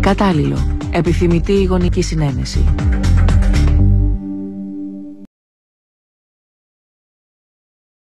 Κατάλληλο. Επιθυμητή η γονική συνένεση.